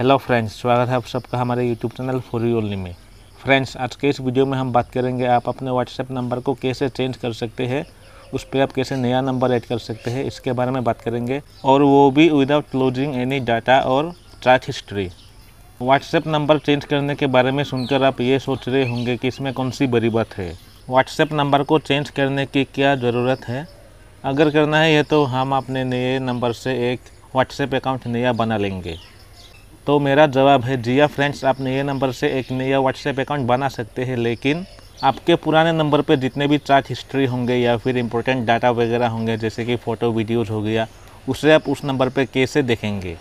Hello friends स्वागत है आप सबका हमारे YouTube channel for you only में। फ्रेंड्स आज के इस वीडियो में हम बात करेंगे आप अपने व्हाट्सएप नंबर को कैसे चेंज कर सकते हैं, उस पर आप कैसे नया नंबर ऐड कर सकते हैं, इसके बारे में बात करेंगे। और वो भी विदाउट क्लोजिंग एनी डाटा और track history WhatsApp number change करने के बारे में सुनकर आप ये सोच रहे होंगे कि इसमें कौन सी बड़ी बात है। व्हाट्सएप नंबर को चेंज करने की क्या ज़रूरत है? अगर करना है ये तो हम अपने नए नंबर से एक व्हाट्सएप अकाउंट नया बना लेंगे। तो मेरा जवाब है, जिया फ्रेंड्स, आप नए नंबर से एक नया व्हाट्सएप अकाउंट बना सकते हैं, लेकिन आपके पुराने नंबर पे जितने भी चार्ज हिस्ट्री होंगे या फिर इंपॉर्टेंट डाटा वगैरह होंगे, जैसे कि फ़ोटो वीडियोज़ हो गया, उसे आप उस नंबर पे कैसे देखेंगे?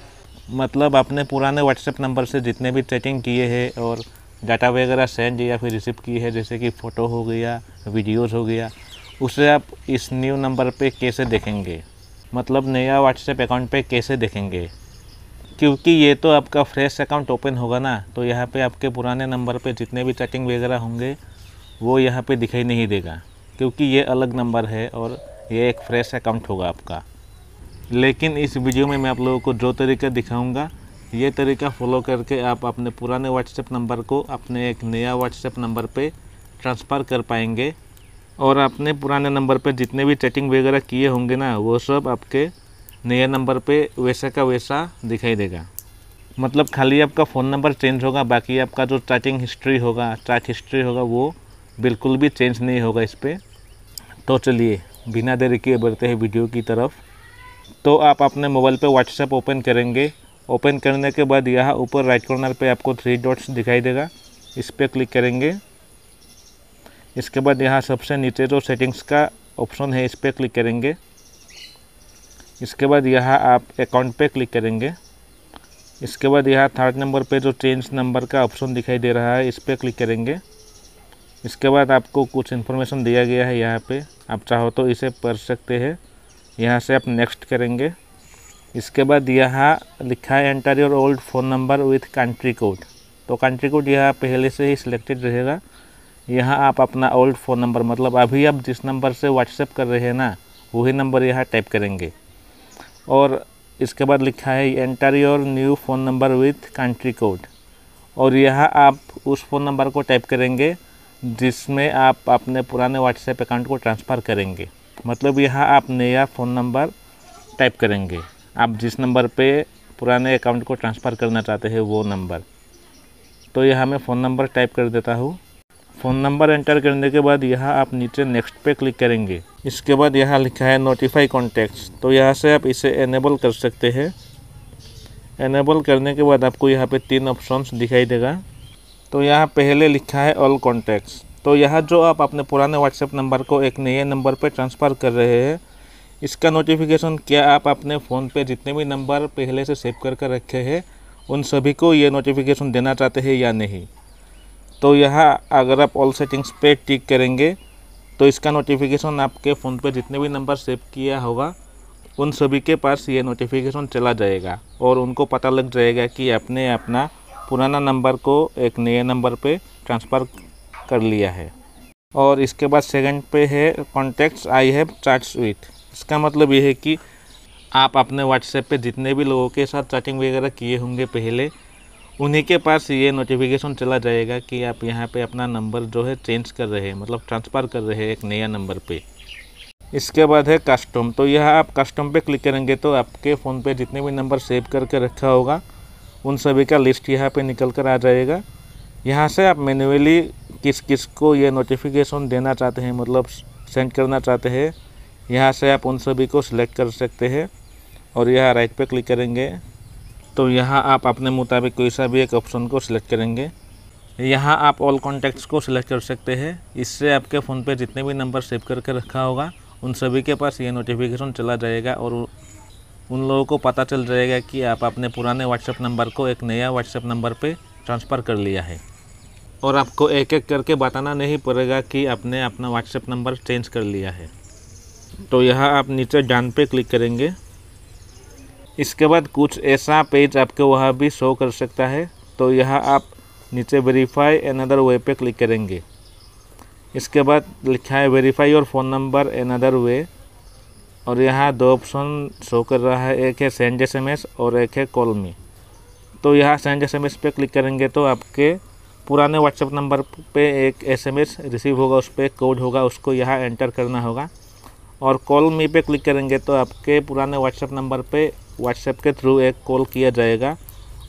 मतलब आपने पुराने व्हाट्सएप नंबर से जितने भी चैटिंग किए हैं और डाटा वगैरह सेंड या फिर रिसीव किए हैं, जैसे कि फ़ोटो हो गया वीडियोज़ हो गया, उसे आप इस न्यू नंबर पे कैसे देखेंगे? मतलब नया व्हाट्सएप अकाउंट पे कैसे देखेंगे? क्योंकि ये तो आपका फ्रेश अकाउंट ओपन होगा ना तो यहाँ पे आपके पुराने नंबर पे जितने भी चैटिंग वगैरह होंगे, वो यहाँ पे दिखाई नहीं देगा, क्योंकि ये अलग नंबर है और ये एक फ्रेश अकाउंट होगा आपका। लेकिन इस वीडियो में मैं आप लोगों को जो तरीका दिखाऊँगा, ये तरीका फॉलो करके आप अपने पुराने व्हाट्सएप नंबर को अपने एक नया व्हाट्सएप नंबर पर ट्रांसफ़र कर पाएँगे, और अपने पुराने नंबर पर जितने भी चैटिंग वगैरह किए होंगे ना, वो सब आपके नए नंबर पे वैसा का वैसा दिखाई देगा। मतलब खाली आपका फ़ोन नंबर चेंज होगा, बाकी आपका जो चैटिंग हिस्ट्री होगा चैट हिस्ट्री होगा, वो बिल्कुल भी चेंज नहीं होगा इस पर तो चलिए, बिना देरी किए बढ़ते हैं वीडियो की तरफ़। तो आप अपने मोबाइल पे व्हाट्सएप ओपन करेंगे। ओपन करने के बाद यहाँ ऊपर राइट कॉर्नर पे आपको थ्री डॉट्स दिखाई देगा। इस पर क्लिक करेंगे। इसके बाद यहाँ सबसे नीचे जो सेटिंग्स का ऑप्शन है, इस पर क्लिक करेंगे। इसके बाद यहाँ आप अकाउंट पे क्लिक करेंगे। इसके बाद यहाँ थर्ड नंबर पे जो चेंज नंबर का ऑप्शन दिखाई दे रहा है, इस पर क्लिक करेंगे। इसके बाद आपको कुछ इन्फॉर्मेशन दिया गया है यहाँ पे। आप चाहो तो इसे पढ़ सकते हैं। यहाँ से आप नेक्स्ट करेंगे। इसके बाद यहाँ लिखा है enter your old phone number with country code तो कंट्री कोड यहाँ पहले से ही सिलेक्टेड रहेगा। यहाँ आप अपना ओल्ड फ़ोन नंबर मतलब अभी आप जिस नंबर से व्हाट्सएप कर रहे हैं ना, वही नंबर यहाँ टाइप करेंगे। और इसके बाद लिखा है enter your new phone number with country code और यहाँ आप उस फ़ोन नंबर को टाइप करेंगे, जिसमें आप अपने पुराने व्हाट्सएप अकाउंट को ट्रांसफ़र करेंगे। मतलब यहाँ आप नया फ़ोन नंबर टाइप करेंगे। आप जिस नंबर पे पुराने अकाउंट को ट्रांसफ़र करना चाहते हैं, वो नंबर तो यहाँ मैं फ़ोन नंबर टाइप कर देता हूँ। फ़ोन नंबर एंटर करने के बाद यहाँ आप नीचे नेक्स्ट पे क्लिक करेंगे। इसके बाद यहाँ लिखा है नोटिफाई कॉन्टैक्ट्स तो यहाँ से आप इसे एनेबल कर सकते हैं। एनेबल करने के बाद आपको यहाँ पे तीन ऑप्शंस दिखाई देगा। तो यहाँ पहले लिखा है ऑल कॉन्टैक्ट्स तो यहाँ जो आप अपने पुराने व्हाट्सएप नंबर को एक नए नंबर पर ट्रांसफ़र कर रहे हैं, इसका नोटिफिकेशन क्या आप अपने फ़ोन पे जितने भी नंबर पहले से सेव कर रखे हैं, उन सभी को ये नोटिफिकेशन देना चाहते हैं या नहीं। तो यहाँ अगर आप ऑल सेटिंग्स पे टिक करेंगे तो इसका नोटिफिकेशन आपके फ़ोन पे जितने भी नंबर सेव किया होगा, उन सभी के पास ये नोटिफिकेशन चला जाएगा और उनको पता लग जाएगा कि आपने अपना पुराना नंबर को एक नए नंबर पे ट्रांसफ़र कर लिया है। और इसके बाद सेकंड पे है contacts I have chats with इसका मतलब ये है कि आप अपने व्हाट्सएप पे जितने भी लोगों के साथ चैटिंग वगैरह किए होंगे पहले उन्हीं के पास ये नोटिफिकेशन चला जाएगा कि आप यहाँ पे अपना नंबर जो है चेंज कर रहे हैं मतलब ट्रांसफ़र कर रहे हैं एक नया नंबर पे। इसके बाद है कस्टम तो यह आप कस्टम पे क्लिक करेंगे तो आपके फ़ोन पे जितने भी नंबर सेव करके रखा होगा, उन सभी का लिस्ट यहाँ पे निकल कर आ जाएगा। यहाँ से आप मैनुअली किस किस को ये नोटिफिकेशन देना चाहते हैं मतलब सेंड करना चाहते हैं, यहाँ से आप उन सभी को सिलेक्ट कर सकते हैं और यहाँ राइट पे क्लिक करेंगे। तो यहाँ आप अपने मुताबिक कोई सा भी एक ऑप्शन को सिलेक्ट करेंगे। यहाँ आप ऑल कॉन्टैक्ट्स को सिलेक्ट कर सकते हैं। इससे आपके फ़ोन पे जितने भी नंबर सेव करके रखा होगा, उन सभी के पास ये नोटिफिकेशन चला जाएगा और उन लोगों को पता चल जाएगा कि आप अपने पुराने व्हाट्सएप नंबर को एक नया व्हाट्सएप नंबर पे ट्रांसफ़र कर लिया है। और आपको एक एक करके बताना नहीं पड़ेगा कि आपने अपना व्हाट्सएप नंबर चेंज कर लिया है। तो यहाँ आप नीचे डन पे क्लिक करेंगे। इसके बाद कुछ ऐसा पेज आपके वहाँ भी शो कर सकता है तो यहाँ आप नीचे वेरीफाई अनदर वे पे क्लिक करेंगे। इसके बाद लिखा है वेरीफाई और फ़ोन नंबर अनदर वे और यहाँ दो ऑप्शन शो कर रहा है, एक है सेंड एसएमएस और एक है कॉल मी तो यहाँ सेंड एस एम एस पे क्लिक करेंगे तो आपके पुराने व्हाट्सएप नंबर पे एक एसएमएस रिसीव होगा, उस पर कोड होगा, उसको यहाँ एंटर करना होगा। और कॉल मी पे क्लिक करेंगे तो आपके पुराने व्हाट्सएप नंबर पे व्हाट्सएप के थ्रू एक कॉल किया जाएगा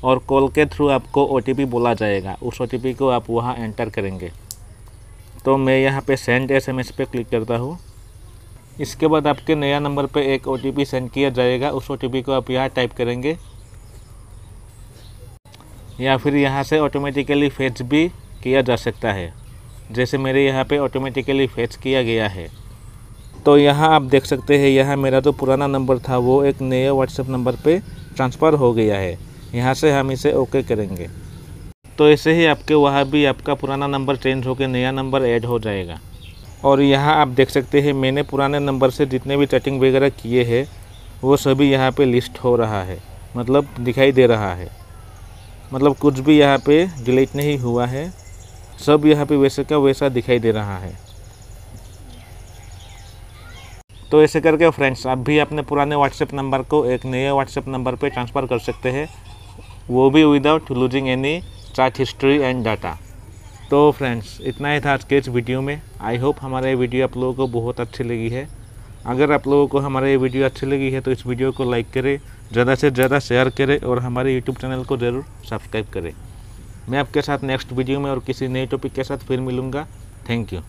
और कॉल के थ्रू आपको ओटीपी बोला जाएगा। उस ओटीपी को आप वहाँ एंटर करेंगे। तो मैं यहाँ पे सेंड एस एम पे क्लिक करता हूँ। इसके बाद आपके नया नंबर पे एक ओटीपी सेंड किया जाएगा। उस ओटीपी को आप यहाँ टाइप करेंगे। या फिर यहाँ से ऑटोमेटिकली फेच भी किया जा सकता है। जैसे मेरे यहाँ पे ऑटोमेटिकली फेच किया गया है। तो यहाँ आप देख सकते हैं, यहाँ मेरा जो पुराना नंबर था, वो एक नए व्हाट्सएप नंबर पे ट्रांसफ़र हो गया है। यहाँ से हम इसे ओके करेंगे। तो ऐसे ही आपके, वहाँ भी आपका पुराना नंबर चेंज होकर नया नंबर ऐड हो जाएगा। और यहाँ आप देख सकते हैं, मैंने पुराने नंबर से जितने भी चैटिंग वगैरह किए हैं, वो सभी यहाँ पे लिस्ट हो रहा है। मतलब दिखाई दे रहा है। मतलब कुछ भी यहाँ पे डिलीट नहीं हुआ है। सब यहाँ पे वैसे का वैसा दिखाई दे रहा है। तो ऐसे करके फ्रेंड्स आप भी अपने पुराने व्हाट्सएप नंबर को एक नए व्हाट्सएप नंबर पे ट्रांसफ़र कर सकते हैं। वो भी without losing any chat history and data तो फ्रेंड्स इतना ही था आज के इस वीडियो में। आई होप हमारा ये वीडियो आप लोगों को बहुत अच्छी लगी है। अगर आप लोगों को हमारा ये वीडियो अच्छी लगी है तो इस वीडियो को लाइक करें, ज़्यादा से ज़्यादा शेयर करें और हमारे यूट्यूब चैनल को ज़रूर सब्सक्राइब करें। मैं आपके साथ नेक्स्ट वीडियो में और किसी नए टॉपिक के साथ फिर मिलूँगा। Thank you